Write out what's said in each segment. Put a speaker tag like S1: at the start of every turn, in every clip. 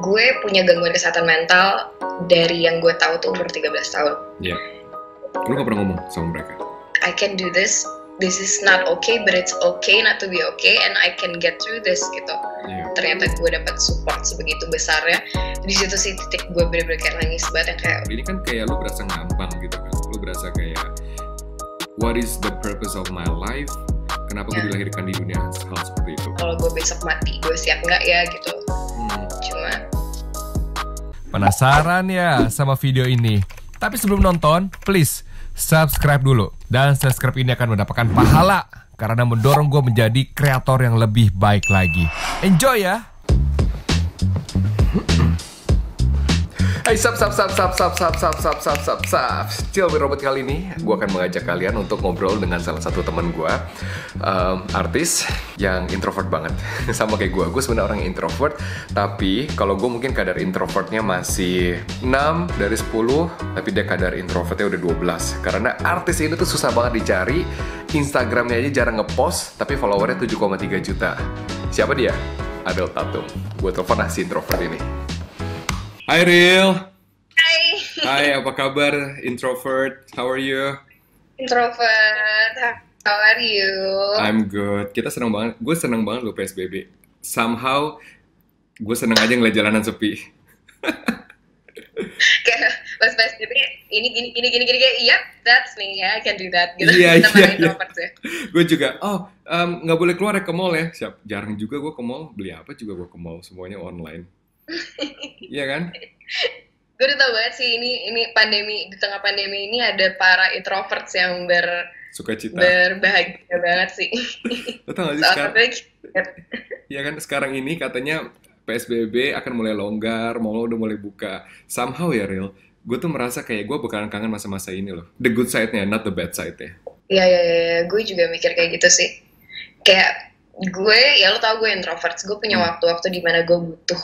S1: gue punya gangguan kesehatan mental dari yang gue tahu tuh umur 13 tahun.
S2: Iya. Lu gak pernah ngomong sama mereka?
S1: I can do this. This is not okay, but it's okay not to be okay, and I can get through this gitu.
S2: Iya.
S1: Ternyata gue dapat support sebegitu besarnya. Di situ sih titik gue bener-bener kayak nangis banget yang kayak
S2: Ini kan kayak lu berasa ngambang gitu kan. Lu berasa kayak what is the purpose of my life? Kenapa gue
S1: Ya.
S2: dilahirkan di dunia hal seperti itu?
S1: kalau gue besok mati gue siap nggak ya gitu.
S2: Hmm.
S1: Cuma
S3: Penasaran ya sama video ini? Tapi sebelum nonton, please subscribe dulu. Dan subscribe ini akan mendapatkan pahala karena mendorong gue menjadi kreator yang lebih baik lagi. Enjoy ya!
S2: Hai sap sap sap sap sap sap sap sap sap sap sap Chill with Robot kali ini gue akan mengajak kalian untuk ngobrol dengan salah satu teman gue um, Artis yang introvert banget Sama kayak gue, gue sebenarnya orang yang introvert Tapi kalau gue mungkin kadar introvertnya masih 6 dari 10 Tapi dia kadar introvertnya udah 12 Karena artis ini tuh susah banget dicari Instagramnya aja jarang ngepost Tapi followernya 7,3 juta Siapa dia? Adel Tatum Gue telepon ah si introvert ini Hai Ril
S1: Hai
S2: Hai, apa kabar introvert? How are you?
S1: introvert, how are you?
S2: I'm good. Kita seneng banget. Gue seneng banget lo PSBB. Somehow gue seneng aja ngeliat jalanan sepi.
S1: kayak pas PSBB ini gini gini gini gini kayak iya that's me ya I can do that gitu
S2: Iya,
S1: Kita
S2: iya,
S1: para
S2: iya.
S1: introvert ya
S2: gue juga, oh em, nggak boleh keluar ya ke mall ya. Siap, jarang juga gue ke mall. Beli apa juga gue ke mall. Semuanya online. Iya kan?
S1: gue udah tau banget sih ini ini pandemi di tengah pandemi ini ada para introverts yang ber
S2: Suka cita.
S1: berbahagia banget sih
S2: Lo tau gak sih sekarang? Iya kan sekarang ini katanya PSBB akan mulai longgar, mall udah mulai buka. Somehow ya Ril, gue tuh merasa kayak gue bakalan kangen masa-masa ini loh. The good side-nya, not the bad side-nya.
S1: Iya iya iya, gue juga mikir kayak gitu sih. Kayak gue, ya lo tau gue introvert, gue punya
S2: Hmm.
S1: waktu-waktu di mana gue butuh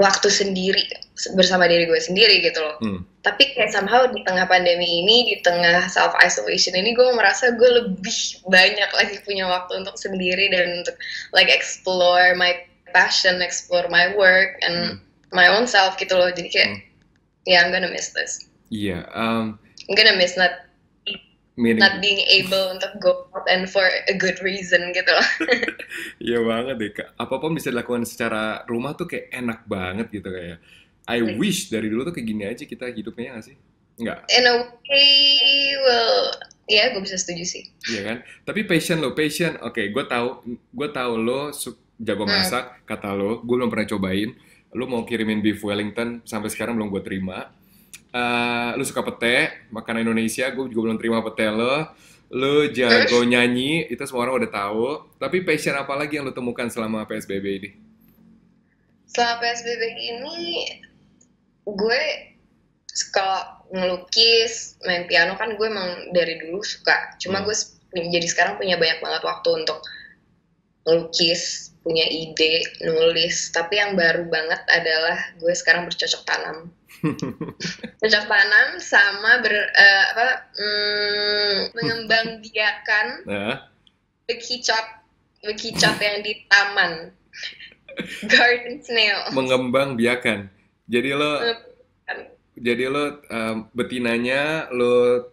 S1: waktu sendiri bersama diri gue sendiri gitu loh.
S2: Hmm.
S1: Tapi kayak somehow di tengah pandemi ini, di tengah self isolation ini, gue merasa gue lebih banyak lagi punya waktu untuk sendiri dan untuk like explore my passion, explore my work and
S2: Hmm.
S1: my own self gitu loh. Jadi kayak,
S2: Hmm.
S1: yeah, I'm gonna miss this.
S2: Iya, um,
S1: I'm gonna miss not
S2: meaning,
S1: not being able untuk go out and for a good reason gitu loh.
S2: Iya banget deh kak. Apa pun bisa dilakukan secara rumah tuh kayak enak banget gitu kayak. I
S1: Iya.
S2: wish dari dulu tuh kayak gini aja kita hidupnya nggak sih? Enggak,
S1: In a way, well, ya gue bisa setuju sih.
S2: iya kan? Tapi passion lo, passion. Oke, gue tahu, gue tahu lo jago
S1: Hmm.
S2: masak, kata lo. Gue belum pernah cobain. Lo mau kirimin beef Wellington sampai sekarang belum gue terima. Eh, lo suka pete, makanan Indonesia. Gue juga belum terima pete lo. Lo jago nyanyi, itu semua orang udah tahu. Tapi passion apa lagi yang lo temukan selama PSBB ini?
S1: Selama PSBB ini, gue suka ngelukis, main piano kan gue emang dari dulu suka. Cuma
S2: Hmm.
S1: gue jadi sekarang punya banyak banget waktu untuk ngelukis, punya ide, nulis. Tapi yang baru banget adalah gue sekarang bercocok tanam. Bercocok tanam sama ber, eh, apa, mm, mengembang biakan
S2: Nah,
S1: bekicot, bekicot yang di taman. Garden snail.
S2: mengembang biakan. Jadi lo jadi lo um, betinanya lo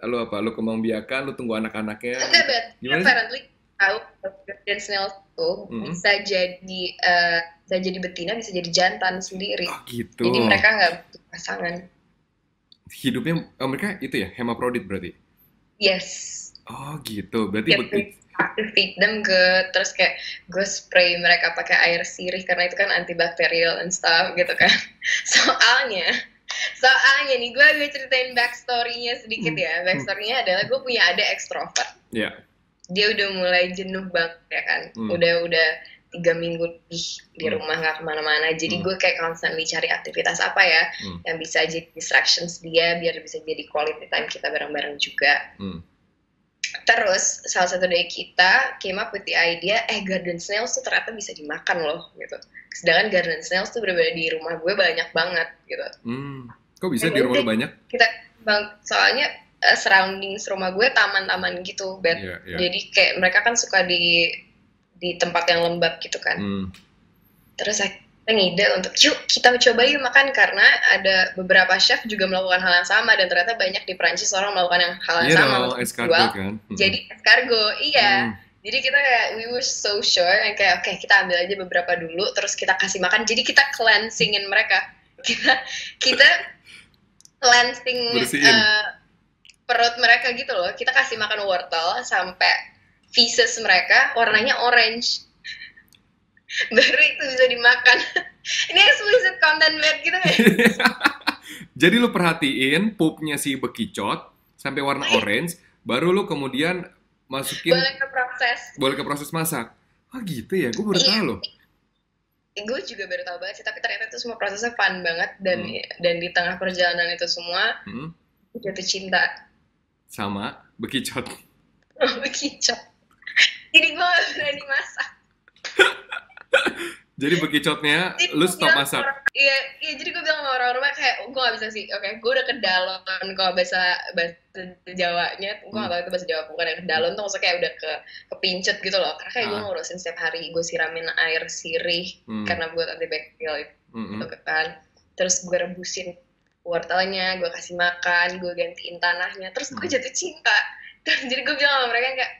S2: lo apa? Lo kembang biakan, lo tunggu anak-anaknya.
S1: Enggak, bet. Apparently tahu garden snail itu
S2: Mhm.
S1: bisa jadi eh, bisa jadi betina, bisa jadi jantan sendiri.
S2: Oh gitu.
S1: Jadi mereka nggak butuh pasangan.
S2: Hidupnya oh, mereka itu ya hemaprodit berarti.
S1: Yes.
S2: Oh gitu. Berarti beki-
S1: aku feed them good, terus kayak gue spray mereka pakai air sirih karena itu kan antibakterial and stuff gitu kan. Soalnya, soalnya nih gue gue ceritain backstory-nya sedikit
S2: Hmm.
S1: ya. Backstory-nya adalah gue punya adik ekstrovert.
S2: ya.
S1: Dia udah mulai jenuh banget ya kan.
S2: Hmm.
S1: Udah udah tiga minggu lebih di
S2: Hmm.
S1: rumah nggak ke mana-mana. Jadi
S2: Hmm.
S1: gue kayak constantly cari aktivitas apa ya
S2: Hmm.
S1: yang bisa jadi distractions dia biar bisa jadi quality time kita bareng-bareng juga.
S2: Hmm.
S1: Terus salah satu dari kita came up with the idea, eh garden snails tuh ternyata bisa dimakan loh gitu. Sedangkan garden snails tuh bener-bener di rumah gue banyak banget gitu.
S2: Hmm. Kok bisa
S1: Ya,
S2: di rumah banyak?
S1: Kita bang, soalnya eh, surroundings rumah gue taman-taman gitu, bet.
S2: Iya, iya.
S1: Jadi kayak mereka kan suka di di tempat yang lembab gitu kan.
S2: Hmm.
S1: Terus kita ngide untuk yuk kita coba yuk makan karena ada beberapa chef juga melakukan hal yang sama dan ternyata banyak di Prancis orang melakukan yang hal yang
S2: Iya
S1: sama untuk jual.
S2: kan. Hmm.
S1: Jadi escargot, iya.
S2: Hmm.
S1: Jadi kita kayak we were so sure yang kayak oke kita ambil aja beberapa dulu terus kita kasih makan. Jadi kita cleansingin mereka. Kita kita cleansing
S2: Bersihin.
S1: eh, perut mereka gitu loh. Kita kasih makan wortel sampai feces mereka warnanya orange. Baru itu bisa dimakan. Ini explicit content banget gitu kan?
S2: Jadi lu perhatiin pupnya si bekicot sampai warna orange, baru lu kemudian masukin
S1: Boleh ke proses.
S2: boleh ke proses masak. Ah gitu ya, gue baru
S1: Iya.
S2: tahu loh.
S1: gue juga baru tahu banget sih tapi ternyata itu semua prosesnya fun banget dan
S2: Hmm.
S1: dan di tengah perjalanan itu semua
S2: Hmm,
S1: jatuh cinta
S2: sama bekicot.
S1: kicap jadi gue gak berani masak
S2: Jadi bekicotnya
S1: Jadi
S2: lu stop masak.
S1: iya iya jadi gue bilang sama orang rumah kayak gue gak bisa sih oke gue udah kedalon kalau bahasa bahasa Jawanya gue
S2: Hmm.
S1: gak tahu itu bahasa Jawa bukan yang kedalon tuh maksudnya kayak udah ke kepincut gitu loh karena kayak gue
S2: Ah.
S1: ngurusin setiap hari gue siramin air sirih
S2: Hmm,
S1: karena buat antibakterial itu
S2: hmm, hmm.
S1: gitu kan terus gue rebusin wortelnya gue kasih makan gue gantiin tanahnya terus gue
S2: Hmm.
S1: jatuh cinta jadi gue bilang sama mereka kayak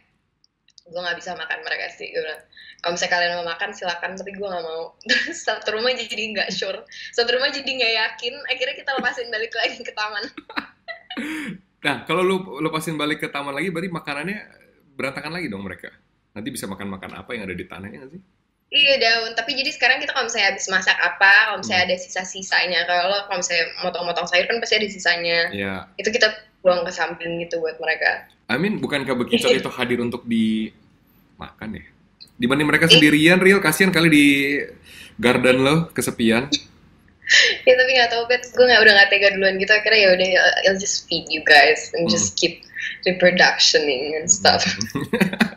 S1: gue nggak bisa makan mereka sih gue bilang kalau misalnya kalian mau makan silakan tapi gue nggak mau terus satu rumah jadi nggak sure satu rumah jadi nggak yakin akhirnya kita lepasin balik lagi ke taman
S2: Nah, kalau lu lepasin balik ke taman lagi, berarti makanannya berantakan lagi dong mereka. Nanti bisa makan-makan apa yang ada di tanahnya nggak sih?
S1: Iya daun. Tapi jadi sekarang kita kalau misalnya habis masak apa kalau misalnya ada sisa-sisanya kalau kalau misalnya motong-motong sayur kan pasti ada sisanya.
S2: Ya,
S1: itu kita buang ke samping gitu buat mereka.
S2: I mean bukankah bekicot itu hadir untuk dimakan ya? Dibanding mereka
S1: Eh.
S2: sendirian, real kasihan kali di garden lo kesepian.
S1: ya tapi nggak tahu bet gue nggak udah nggak tega duluan gitu. Akhirnya ya udah I'll just feed you guys and just keep reproductioning and stuff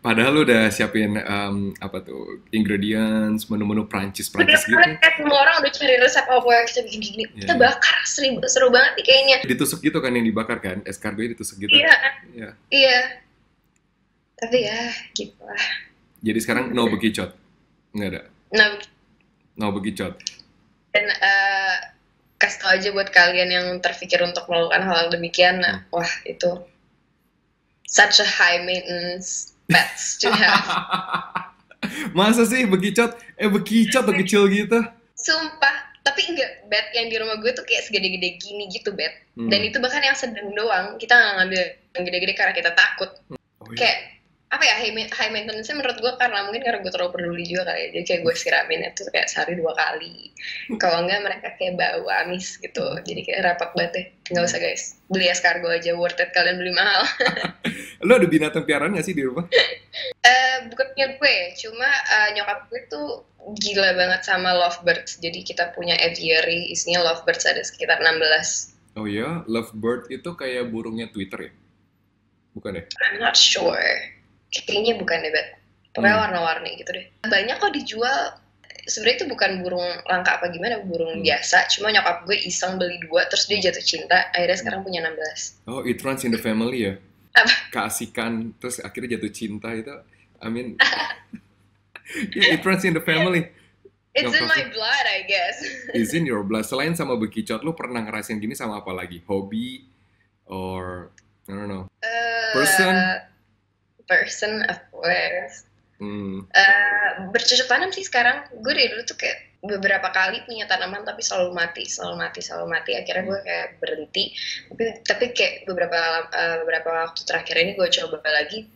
S2: Padahal lu udah siapin em, apa tuh ingredients, menu-menu Prancis Prancis gitu.
S1: kayak semua orang udah cari resep apa yang kita bikin gini
S2: Iya,
S1: kita
S2: iya.
S1: bakar seru seru banget nih kayaknya
S2: Ditusuk gitu kan yang dibakar kan? Escargot ditusuk gitu.
S1: iya
S2: Iya.
S1: iya tapi ya gitu lah
S2: Jadi sekarang no bekicot. Nggak ada.
S1: nah
S2: No bekicot.
S1: dan eh, kasih tau aja buat kalian yang terpikir untuk melakukan hal demikian nah, wah itu such a high maintenance pets to have
S2: Masa sih bekicot? Eh bekicot tuh kecil gitu.
S1: Sumpah, tapi enggak bed yang di rumah gue tuh kayak segede-gede gini gitu bed.
S2: Hmm.
S1: Dan itu bahkan yang sedang doang. Kita nggak ngambil yang gede-gede karena kita takut.
S2: Oh, iya.
S1: Kayak apa ya high, high maintenance menurut gue karena mungkin karena gue terlalu peduli juga kali ya. Jadi kayak gue siramin itu kayak sehari dua kali. Kalau enggak mereka kayak bau amis gitu. Jadi kayak rapat banget deh. Nggak usah guys. Beli escargot aja worth it kalian beli mahal.
S2: Lo ada binatang piaraan nggak sih di rumah?
S1: Eh bukannya gue, cuma eh, nyokap gue tuh gila banget sama lovebirds. Jadi kita punya aviary, isinya lovebirds ada sekitar 16.
S2: Oh iya, lovebird itu kayak burungnya Twitter ya? Bukan ya?
S1: I'm not sure. Kayaknya bukan deh, Bet. Pokoknya
S2: Hmm.
S1: warna-warni gitu deh. Banyak kok dijual. Sebenarnya itu bukan burung langka apa gimana, burung
S2: Hmm.
S1: biasa. Cuma nyokap gue iseng beli dua, terus dia jatuh cinta. Akhirnya sekarang punya 16.
S2: Oh, it runs in the family ya?
S1: Apa?
S2: Keasikan, terus akhirnya jatuh cinta itu, I mean, yeah, it runs in the family.
S1: It's
S2: Yang
S1: in my blood, I guess.
S2: Is in your blood. Selain sama bekicot, lu pernah ngerasain gini sama apa lagi? Hobi? Or, I don't know.
S1: Eh,
S2: Person?
S1: Person, of course.
S2: Hmm,
S1: Eh, bercocok tanam sih sekarang. Gue dari dulu tuh kayak beberapa kali punya tanaman tapi selalu mati selalu mati selalu mati. Akhirnya gue kayak berhenti. Tapi tapi kayak beberapa eh, beberapa waktu terakhir ini gue coba lagi.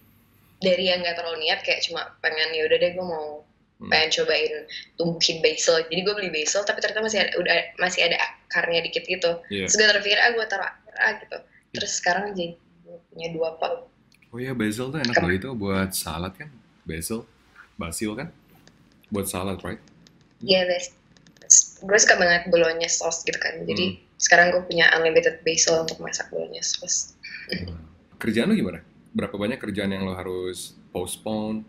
S1: Dari yang nggak terlalu niat kayak cuma pengen ya udah deh gue mau
S2: Hmm.
S1: pengen cobain tumbuhin basil. Jadi gue beli basil tapi ternyata masih ada, udah masih ada akarnya dikit gitu.
S2: Iya.
S1: terus gue terpikir ah gue taruh akar ah gitu. Terus sekarang jadi punya dua pot
S2: Oh iya, basil tuh enak loh itu buat salad kan? Basil, basil kan? Buat salad, right?
S1: Iya, guys. Gue suka banget bolonya sauce gitu kan. Jadi sekarang gue punya unlimited basil untuk masak bolonya sauce.
S2: Kerjaan lu gimana? Berapa banyak kerjaan yang lo harus postpone?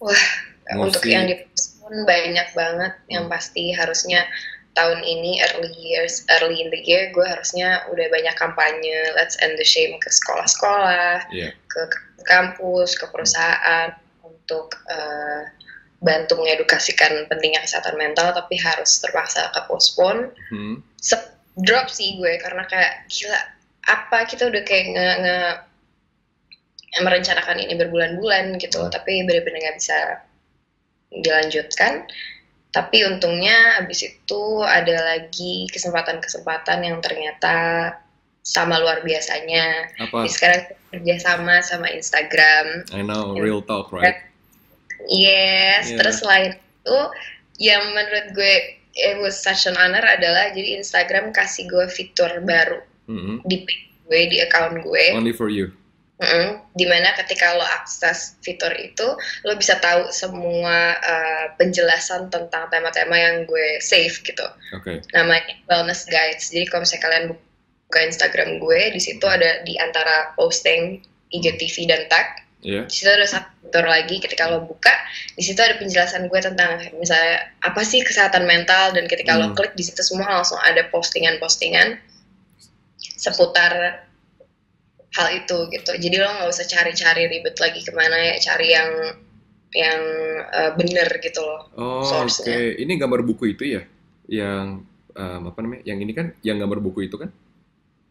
S1: Untuk
S2: Mostly-
S1: yang di pun banyak banget. Yang pasti harusnya tahun ini early years, early in the year gue harusnya udah banyak kampanye let's end the shame ke sekolah-sekolah,
S2: Iya.
S1: ke kampus, ke perusahaan untuk eh, bantu mengedukasikan pentingnya kesehatan mental tapi harus terpaksa ke postpone
S2: Hmm.
S1: Sep- drop sih gue karena kayak gila apa kita udah kayak nge, nge- merencanakan ini berbulan-bulan gitu tapi benar-benar nggak bisa dilanjutkan tapi untungnya abis itu ada lagi kesempatan-kesempatan yang ternyata sama luar biasanya
S2: Apa?
S1: Jadi sekarang kerja sama sama Instagram
S2: I know, real talk, right?
S1: Yes,
S2: Iya.
S1: terus selain itu yang menurut gue it was such an honor adalah jadi Instagram kasih gue fitur baru
S2: Mhm.
S1: di page gue di account gue,
S2: Only for you.
S1: Mm-mm. di mana ketika lo akses fitur itu lo bisa tahu semua uh, penjelasan tentang tema-tema yang gue save gitu.
S2: Oke.
S1: Namanya wellness guides. Jadi kalau misalnya kalian buka Instagram gue, di situ ada di antara posting IGTV dan tag
S2: Iya.
S1: di situ ada satu fitur lagi ketika lo buka di situ ada penjelasan gue tentang misalnya apa sih kesehatan mental dan ketika
S2: Hmm.
S1: lo klik di situ semua langsung ada postingan-postingan seputar hal itu gitu jadi lo nggak usah cari-cari ribet lagi ke mana ya cari yang yang eh, bener gitu loh
S2: Oh, oke.
S1: Source-nya.
S2: Ini gambar buku itu ya? Yang um, apa namanya? Yang ini kan yang gambar buku itu kan?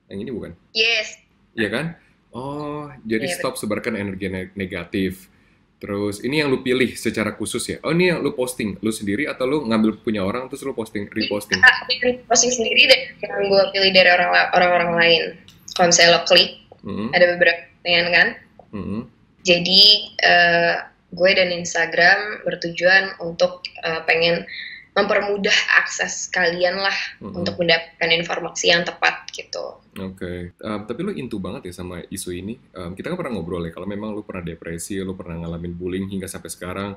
S2: Yang ini bukan?
S1: yes
S2: Iya kan? Oh, jadi
S1: Iya,
S2: stop sebarkan energi ne- negatif. Terus ini yang lu pilih secara khusus ya? Oh, ini yang lu posting, lu sendiri atau lu ngambil punya orang terus lu posting, reposting?
S1: Aku posting sendiri dan yang gue pilih dari orang orang-orang lain kalau misalnya lo klik
S2: Mhm,
S1: ada beberapa postingan kan
S2: mhm.
S1: Jadi eh, gue dan Instagram bertujuan untuk eh, pengen mempermudah akses kalian lah
S2: mhm.
S1: untuk mendapatkan informasi yang tepat gitu.
S2: Oke, Um, tapi lu into banget ya sama isu ini. Um, kita kan pernah ngobrol ya, kalau memang lu pernah depresi, lu pernah ngalamin bullying hingga sampai sekarang,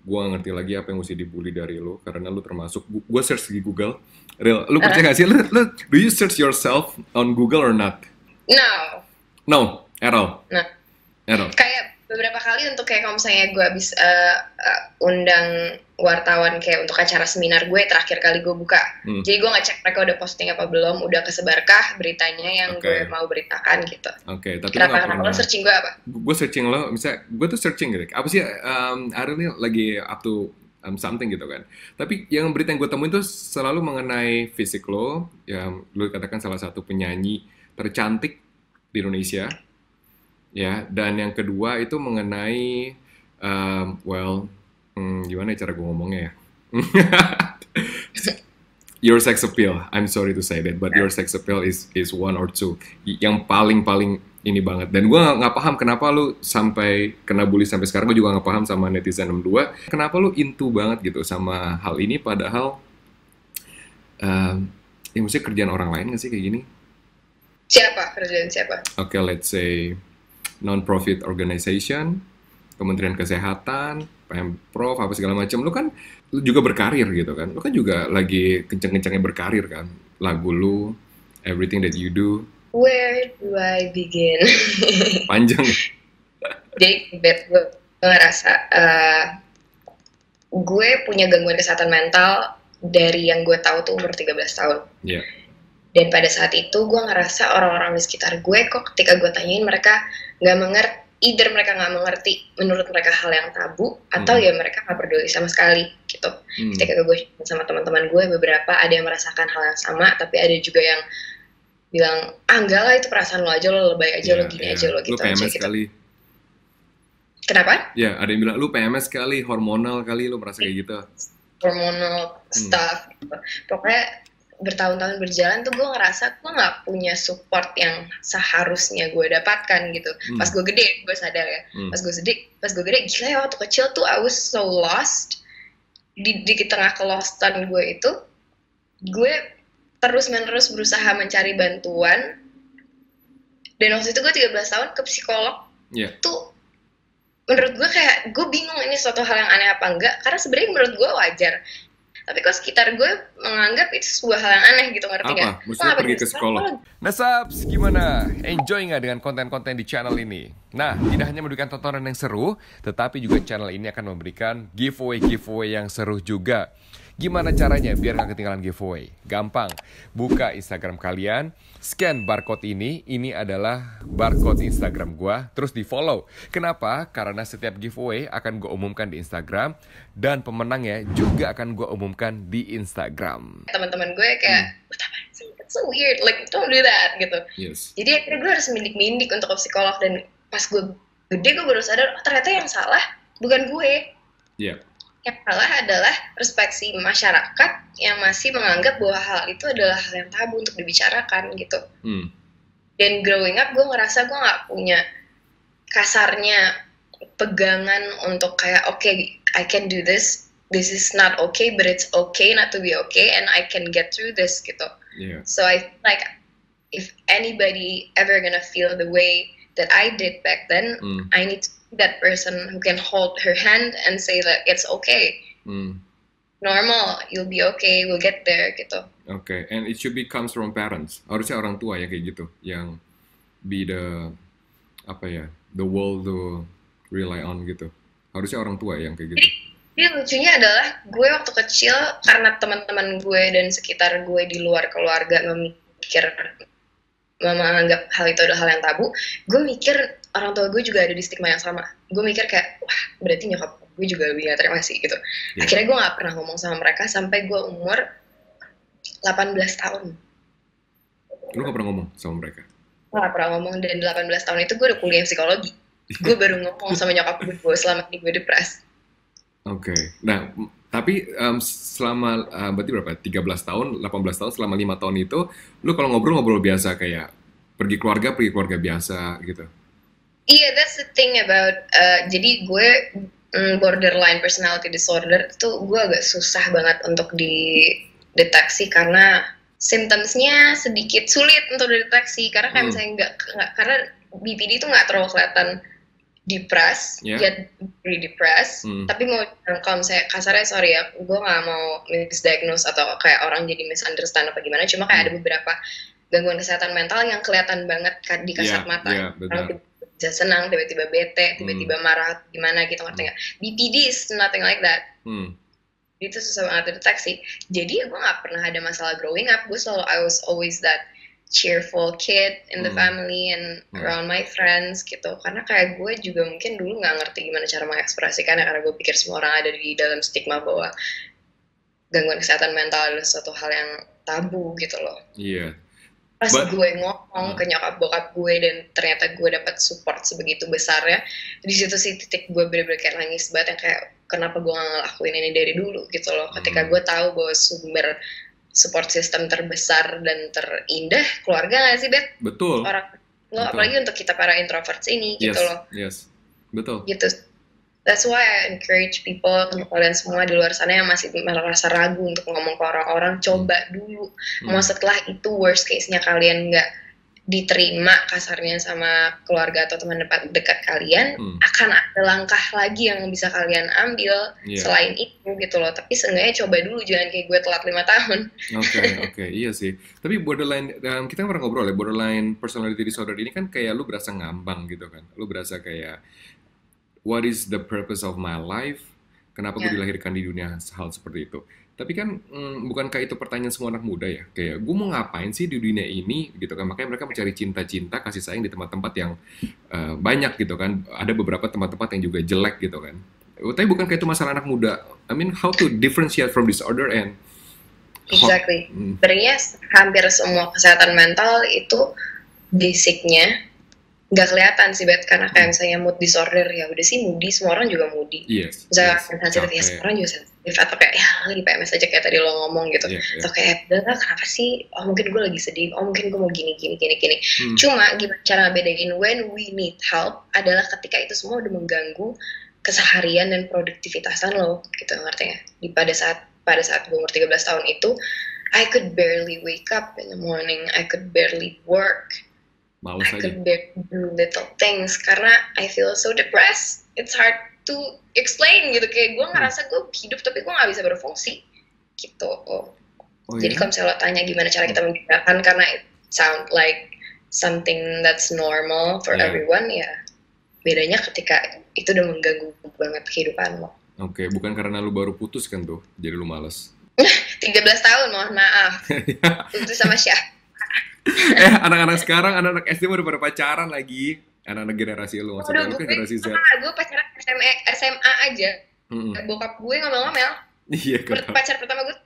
S2: nggak ngerti lagi apa yang mesti dibully dari lu, karena lu termasuk, gu- gua search di Google, real, lu percaya gak sih, lu, lu, do you search yourself on Google or not?
S1: Now,
S2: No, at all.
S1: Nah.
S2: At all.
S1: kayak beberapa kali untuk kayak kalau misalnya gue habis eh, eh, undang wartawan kayak untuk acara seminar gue terakhir kali gue buka.
S2: Hmm.
S1: Jadi gue ngecek mereka udah posting apa belum, udah kesebarkah beritanya yang
S2: Oke.
S1: gue mau beritakan gitu.
S2: Oke, tapi lu
S1: Kenapa kenapa lo searching gue apa?
S2: gue searching lo, misalnya gue tuh searching gitu, apa sih um, Ariel nih lagi up to um, something gitu kan. Tapi yang berita yang gue temuin tuh selalu mengenai fisik lo, yang lo katakan salah satu penyanyi tercantik di Indonesia, ya. Dan yang kedua itu mengenai, um, well, hmm, gimana ya cara gue ngomongnya ya? your sex appeal, I'm sorry to say that, but your sex appeal is is one or two yang paling paling ini banget. Dan gue nggak paham kenapa lu sampai kena bully sampai sekarang. Gue juga nggak paham sama netizen 62. Kenapa lu into banget gitu sama hal ini padahal um, ya maksudnya kerjaan orang lain nggak sih kayak gini?
S1: Siapa kerjaan siapa?
S2: Oke, let's say non-profit organization, Kementerian Kesehatan, Pemprov, apa segala macam. Lu kan lu juga berkarir gitu kan. Lu kan juga lagi kenceng-kencengnya berkarir kan. Lagu lu, everything that you do,
S1: Where do I begin?
S2: panjang.
S1: Jadi bet gue ngerasa eh, gue punya gangguan kesehatan mental dari yang gue tahu tuh umur 13 tahun.
S2: Iya.
S1: Dan pada saat itu gue ngerasa orang-orang di sekitar gue kok ketika gue tanyain mereka nggak mengerti, either mereka nggak mengerti menurut mereka hal yang tabu atau
S2: Hmm.
S1: ya mereka nggak peduli sama sekali gitu.
S2: Hmm.
S1: Ketika gue sama teman-teman gue beberapa ada yang merasakan hal yang sama, tapi ada juga yang bilang ah enggak lah itu perasaan lo aja lo lebay aja lo
S2: Iya,
S1: gini
S2: iya.
S1: aja lo gitu aja
S2: PMS
S1: gitu.
S2: kali.
S1: Kenapa?
S2: Ya, ada yang bilang lu PMS kali, hormonal kali, lu merasa kayak gitu.
S1: hormonal
S2: Hmm.
S1: stuff gitu. Pokoknya bertahun-tahun berjalan tuh gue ngerasa gue nggak punya support yang seharusnya gue dapatkan gitu.
S2: Hmm.
S1: Pas gue gede gue sadar ya.
S2: Hmm.
S1: Pas gue gede, pas gue gede gila ya waktu kecil tuh I was so lost di di tengah kelostan gue itu gue terus menerus berusaha mencari bantuan dan waktu itu gue 13 tahun ke psikolog
S2: Iya.
S1: tuh menurut gue kayak gue bingung ini suatu hal yang aneh apa enggak karena sebenarnya menurut gue wajar tapi kok sekitar gue menganggap itu sebuah hal yang aneh gitu ngerti
S2: Apa?
S1: Lo ngapain
S2: pergi ke psikolog?
S3: Nah subs, gimana? Enjoy nggak dengan konten-konten di channel ini? Nah, tidak hanya memberikan tontonan yang seru, tetapi juga channel ini akan memberikan giveaway-giveaway yang seru juga.
S2: Gimana caranya biar nggak ketinggalan giveaway? Gampang, buka Instagram kalian, scan barcode ini, ini adalah barcode Instagram gua, terus di follow. Kenapa? Karena setiap giveaway akan gue umumkan di Instagram, dan pemenangnya juga akan gue umumkan di Instagram.
S1: teman-teman gue kayak that's so weird like don't do that gitu
S2: Yes.
S1: jadi akhirnya gue harus mindik-mindik untuk ke psikolog dan pas gue gede gue baru sadar oh ternyata yang salah bukan gue
S2: Iya.
S1: Yang salah adalah perspektif masyarakat yang masih menganggap bahwa hal itu adalah hal yang tabu untuk dibicarakan gitu
S2: Hmm.
S1: dan growing up gue ngerasa gue nggak punya kasarnya pegangan untuk kayak oke I can do this this is not okay but it's okay not to be okay and I can get through this gitu
S2: Iya.
S1: so I like if anybody ever gonna feel the way that I did back then
S2: Hmm.
S1: I need to that person who can hold her hand and say that it's okay
S2: Hmm.
S1: normal you'll be okay we'll get there gitu
S2: Oke, and it should be comes from parents. Harusnya orang tua ya kayak gitu, yang be the apa ya, the world to rely on gitu. Harusnya orang tua yang kayak gitu.
S1: Jadi lucunya adalah gue waktu kecil karena teman-teman gue dan sekitar gue di luar keluarga memikir menganggap hal itu adalah hal yang tabu, gue mikir orang tua gue juga ada di stigma yang sama. Gue mikir kayak wah berarti nyokap gue juga lebih gak terima sih gitu.
S2: Iya.
S1: Akhirnya gue nggak pernah ngomong sama mereka sampai gue umur 18 tahun.
S2: Lu gak pernah ngomong sama mereka?
S1: Gue gak pernah ngomong dan 18 tahun itu gue udah kuliah psikologi. Gue baru ngomong sama nyokap gue bahwa selama ini gue depres.
S2: Oke, nah m- tapi em, selama eh, berarti berapa? 13 tahun, 18 tahun, selama lima tahun itu, lu kalau ngobrol-ngobrol biasa kayak pergi keluarga, pergi keluarga biasa gitu.
S1: Iya, that's the thing about. uh, jadi gue mm, borderline personality disorder itu gue agak susah banget untuk dideteksi karena symptomsnya sedikit sulit untuk dideteksi karena kayak
S2: Hmm.
S1: misalnya nggak karena BPD itu nggak terlalu kelihatan depressed,
S2: Yeah.
S1: yet very depressed.
S2: Hmm.
S1: Tapi mau kalau misalnya kasarnya sorry ya, gue nggak mau misdiagnose atau kayak orang jadi misunderstand apa gimana. Cuma kayak
S2: Hmm.
S1: ada beberapa gangguan kesehatan mental yang kelihatan banget di kasat
S2: Iya,
S1: mata.
S2: benar.
S1: Bisa senang, tiba-tiba bete, tiba-tiba marah, gimana gitu ngerti nggak? BPD is nothing like that.
S2: Hmm.
S1: Itu susah banget dideteksi. Jadi gue nggak pernah ada masalah growing up. Gue selalu I was always that cheerful kid in the
S2: Hmm.
S1: family and
S2: Hmm.
S1: around my friends gitu. Karena kayak gue juga mungkin dulu nggak ngerti gimana cara mengekspresikannya karena gue pikir semua orang ada di dalam stigma bahwa gangguan kesehatan mental adalah suatu hal yang tabu gitu loh
S2: Iya.
S1: Pas
S2: But-
S1: gue ngomong
S2: Hmm.
S1: ke nyokap bokap gue dan ternyata gue dapat support sebegitu besarnya di situ sih titik gue bener-bener kayak nangis banget yang kayak kenapa gue gak ngelakuin ini dari dulu gitu loh ketika
S2: Hmm.
S1: gue tahu bahwa sumber support system terbesar dan terindah keluarga gak sih bet
S2: Betul.
S1: orang lo
S2: Betul.
S1: apalagi untuk kita para introverts ini
S2: Yes,
S1: gitu loh
S2: yes. Betul.
S1: gitu that's why I encourage people untuk kalian semua di luar sana yang masih merasa ragu untuk ngomong ke orang-orang coba dulu
S2: Hmm.
S1: mau setelah itu worst case-nya kalian nggak diterima kasarnya sama keluarga atau teman dekat dekat kalian
S2: Hmm.
S1: akan ada langkah lagi yang bisa kalian ambil
S2: Iya.
S1: selain itu gitu loh tapi seenggaknya coba dulu jangan kayak gue telat lima tahun
S2: Oke, oke, iya sih. Tapi borderline, um, kita pernah ngobrol ya, borderline personality disorder ini kan kayak lu berasa ngambang gitu kan. Lu berasa kayak, what is the purpose of my life? Kenapa gue
S1: Ya.
S2: dilahirkan di dunia hal seperti itu? Tapi kan, mm, bukankah itu pertanyaan semua anak muda ya? Kayak, gue mau ngapain sih di dunia ini? Gitu kan. Makanya mereka mencari cinta-cinta, kasih sayang di tempat-tempat yang uh, banyak gitu kan. Ada beberapa tempat-tempat yang juga jelek gitu kan. Tapi bukankah itu masalah anak muda? I mean, how to differentiate from disorder and
S1: exactly
S2: Hmm.
S1: sebenarnya hampir semua kesehatan mental itu basicnya nggak kelihatan sih bet karena kayak misalnya mood disorder ya udah sih moody semua orang juga moody
S2: Yes.
S1: misalnya
S2: yes.
S1: sensitif ya semua orang juga sensitif atau kayak ya lagi PMS aja kayak tadi lo ngomong gitu
S2: Iya, iya.
S1: atau kayak udah kenapa sih oh mungkin gue lagi sedih oh mungkin gue mau gini gini gini gini
S2: Hmm.
S1: cuma gimana cara bedain when we need help adalah ketika itu semua udah mengganggu keseharian dan produktivitasan lo gitu ngerti ya di pada saat pada saat gue umur 13 tahun itu I could barely wake up in the morning I could barely work
S2: Males
S1: I
S2: aja.
S1: could do little things karena I feel so depressed it's hard to explain gitu kayak gue ngerasa gue hidup tapi gue nggak bisa berfungsi gitu
S2: Oh,
S1: jadi
S2: iya?
S1: kalau misalnya lo tanya gimana cara kita membedakan karena it sound like something that's normal for
S2: Yeah.
S1: everyone ya bedanya ketika itu udah mengganggu banget kehidupan lo.
S2: Oke, bukan karena lu baru putus kan tuh, jadi lu males.
S1: 13 tahun, mohon maaf. Itu sama Syah.
S2: eh, anak-anak sekarang, anak-anak SD udah pada pacaran lagi. Anak-anak generasi lu, maksudnya lu kan generasi Z.
S1: gue pacaran SMA, SMA aja.
S2: Mm-mm.
S1: Bokap gue ngomel-ngomel.
S2: Iya, kenapa?
S1: Pacar pertama gue,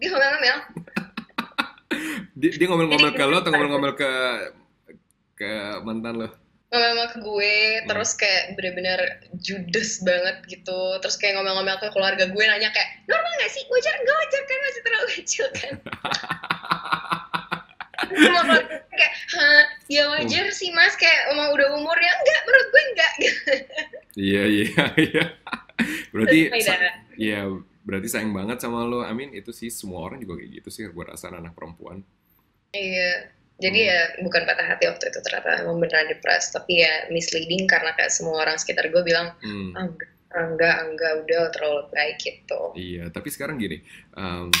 S1: dia ngomel-ngomel.
S2: Dia, dia ngomel-ngomel ke lo atau ngomel-ngomel ke ke mantan lo?
S1: ngomel-ngomel ke gue,
S2: Hmm.
S1: terus kayak bener-bener judes banget gitu. Terus kayak ngomel-ngomel ke keluarga gue, nanya kayak, normal gak sih? Wajar nggak wajar kan? Masih terlalu kecil kan? Kayak, ya wajar sih mas, kayak emang udah umurnya. Enggak, menurut gue enggak.
S2: Iya, iya, iya. Berarti, iya, berarti sayang banget sama lo. I mean, itu sih semua orang juga kayak gitu sih, gue rasa anak perempuan.
S1: Iya, jadi ya bukan patah hati waktu itu ternyata emang beneran depres, tapi ya misleading karena kayak semua orang sekitar gue bilang,
S2: Hmm.
S1: ah, enggak, enggak, enggak, udah terlalu baik gitu.
S2: Iya, tapi sekarang gini, um,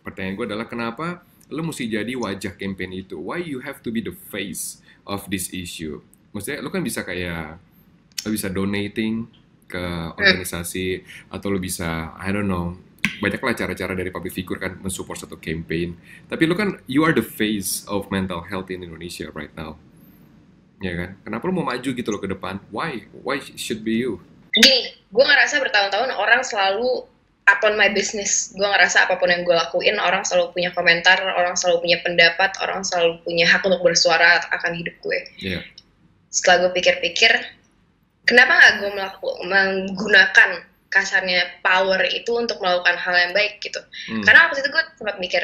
S2: pertanyaan gue adalah kenapa lo mesti jadi wajah campaign itu? Why you have to be the face of this issue? Maksudnya lo kan bisa kayak lo bisa donating ke organisasi atau lo bisa I don't know banyaklah cara-cara dari public figure kan mensupport satu campaign. Tapi lo kan you are the face of mental health in Indonesia right now. Ya kan? Kenapa lo mau maju gitu lo ke depan? Why? Why should be you?
S1: Gini, gue ngerasa bertahun-tahun orang selalu up on my business. Gue ngerasa apa pun yang gue lakuin, orang selalu punya komentar, orang selalu punya pendapat, orang selalu punya hak untuk bersuara akan hidup gue.
S2: Iya.
S1: Setelah gue pikir-pikir, kenapa nggak gue menggunakan kasarnya power itu untuk melakukan hal yang baik gitu?
S2: Hmm.
S1: Karena waktu itu gue sempat mikir,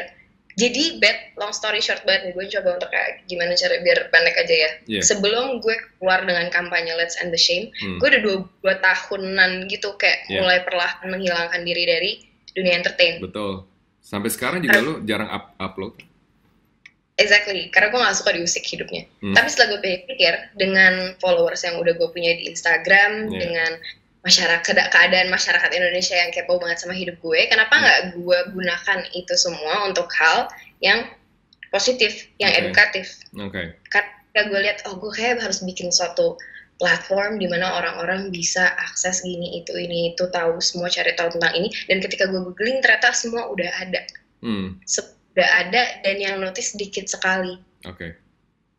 S1: jadi bad, long story short banget nih, gue coba untuk kayak gimana cara biar pendek aja ya.
S2: Iya.
S1: Sebelum gue keluar dengan kampanye Let's End the Shame,
S2: Hmm.
S1: gue udah dua, dua tahunan gitu kayak
S2: Iya.
S1: mulai perlahan menghilangkan diri dari dunia entertain.
S2: Betul. Sampai sekarang juga lu jarang up upload.
S1: Exactly, karena gue gak suka diusik hidupnya.
S2: Hmm.
S1: Tapi setelah gue pikir, dengan followers yang udah gue punya di Instagram,
S2: Iya.
S1: dengan masyarakat keadaan masyarakat Indonesia yang kepo banget sama hidup gue, kenapa
S2: Hmm.
S1: nggak gue gunakan itu semua untuk hal yang positif, yang
S2: Oke.
S1: edukatif?
S2: Oke.
S1: Ketika gue lihat, oh gue kayak harus bikin suatu platform di mana orang-orang bisa akses gini itu ini itu tahu semua cari tahu tentang ini dan ketika gue googling ternyata semua udah ada
S2: Hmm.
S1: udah ada dan yang notice sedikit sekali
S2: Oke.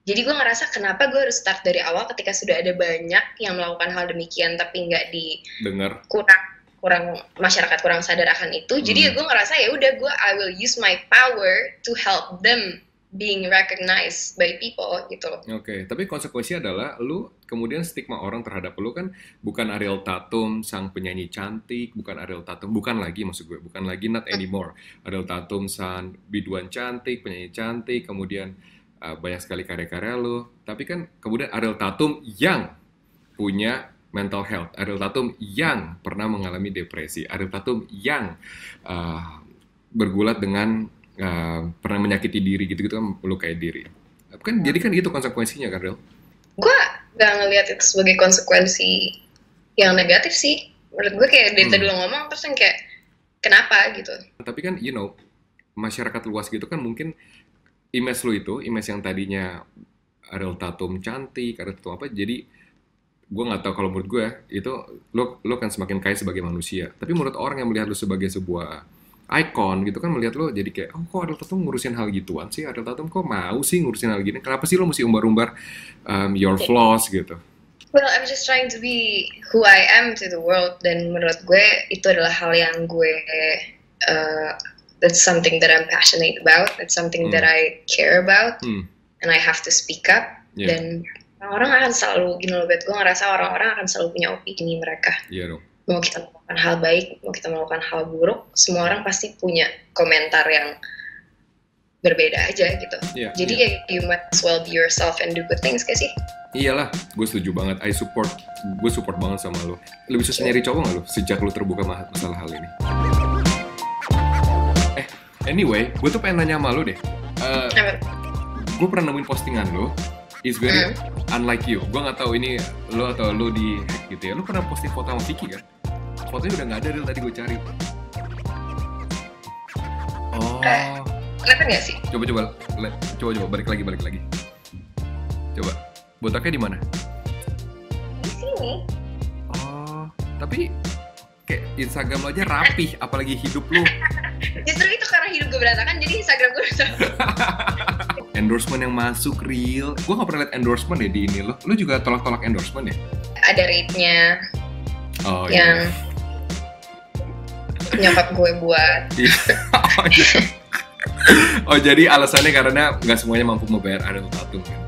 S1: Jadi gue ngerasa kenapa gue harus start dari awal ketika sudah ada banyak yang melakukan hal demikian tapi nggak di
S2: Dengar.
S1: kurang kurang masyarakat kurang sadar akan itu jadi ya
S2: Hmm.
S1: gue ngerasa ya udah gue I will use my power to help them being recognized by people gitu loh
S2: Oke, tapi konsekuensi adalah lu kemudian stigma orang terhadap lu kan bukan Ariel Tatum sang penyanyi cantik, bukan Ariel Tatum, bukan lagi maksud gue, bukan lagi not anymore. Ariel Tatum sang biduan cantik, penyanyi cantik, kemudian uh, banyak sekali karya-karya lu. Tapi kan kemudian Ariel Tatum yang punya mental health, Ariel Tatum yang pernah mengalami depresi, Ariel Tatum yang uh, bergulat dengan uh, pernah menyakiti diri gitu-gitu kan melukai diri. Kan jadi kan itu konsekuensinya kan, Ril?
S1: gue gak ngelihat itu sebagai konsekuensi yang negatif sih menurut gue kayak dari
S2: Hmm.
S1: tadi lo ngomong terus yang kayak kenapa gitu
S2: Tapi kan you know, masyarakat luas gitu kan mungkin image lu itu, image yang tadinya Ariel Tatum cantik, Ariel Tatum apa, jadi gue nggak tahu kalau menurut gue itu lo lo kan semakin kaya sebagai manusia. Tapi menurut orang yang melihat lu sebagai sebuah icon gitu kan melihat lo jadi kayak oh kok Ariel Tatum ngurusin hal gituan sih? Ariel Tatum kok mau sih ngurusin hal gini? Kenapa sih lo mesti umbar-umbar um, your flaws? gitu.
S1: Well I'm just trying to be who I am to the world dan menurut gue itu adalah hal yang gue uh, that's something that I'm passionate about that's something
S2: Hmm.
S1: that I care about
S2: hmm
S1: and I have to speak up
S2: ya
S1: dan orang-orang akan selalu gini loh Bet gue ngerasa orang-orang akan selalu punya opini mereka
S2: iya dong
S1: mau kita melakukan hal baik, mau kita melakukan hal buruk, semua orang pasti punya komentar yang berbeda aja gitu.
S2: Iya,
S1: Jadi
S2: iya.
S1: ya you might as well be yourself and do good things gak sih?
S2: Iyalah, gue setuju banget. I support, gue support banget sama lo. Lebih susah nyari cowok gak lo sejak lo terbuka ma- masalah hal ini? Eh, anyway, gue tuh pengen nanya sama lo deh. Eh,
S1: Apa?
S2: gue pernah nemuin postingan lo, is very unlike you. Gue gak tahu ini lo atau lo di hack gitu ya. Lo pernah posting foto sama Vicky kan? Fotonya udah gak ada, Ril, tadi gue cari. Oh,
S1: Eh. Kelihatan gak sih?
S2: coba coba, coba coba balik lagi, balik lagi. Coba, botaknya di mana?
S1: Di sini.
S2: Oh, tapi kayak Instagram lo aja rapih, apalagi hidup lo.
S1: Justru itu karena gue berantakan, jadi Instagram gue rusak.
S2: endorsement yang masuk real. Gue gak pernah liat endorsement ya di ini lo. Lo juga tolak-tolak endorsement ya?
S1: Ada rate-nya
S2: Oh
S1: yang nyokap gue buat.
S2: iya. oh, iya. oh jadi alasannya karena nggak semuanya mampu membayar ada patung kan?